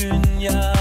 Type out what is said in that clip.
düşün ya.